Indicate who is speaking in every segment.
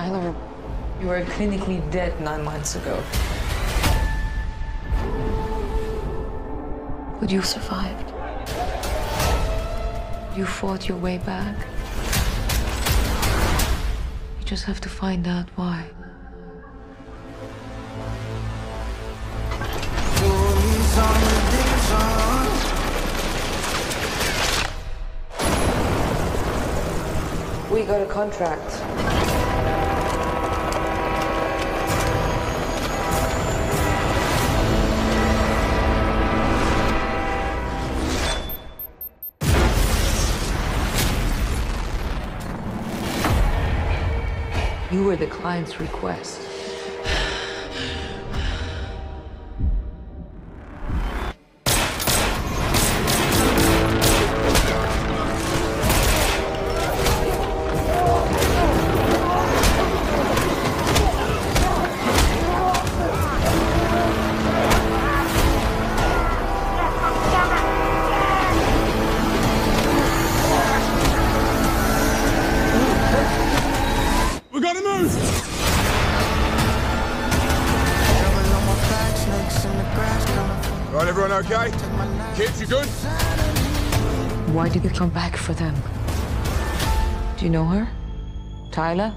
Speaker 1: Tyler, you were clinically dead nine months ago. But you survived. You fought your way back. You just have to find out why. We got a contract. You were the client's request.
Speaker 2: Right, everyone okay? Kids, you good?
Speaker 1: Why did you come back for them? Do you know her? Tyler?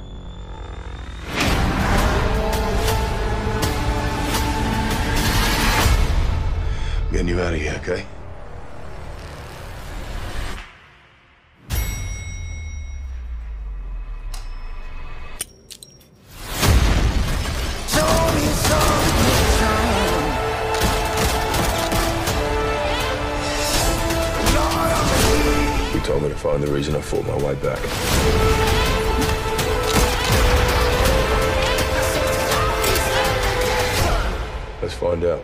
Speaker 3: Getting you out of here, okay? Told me to find the reason I fought my way back. Let's find out.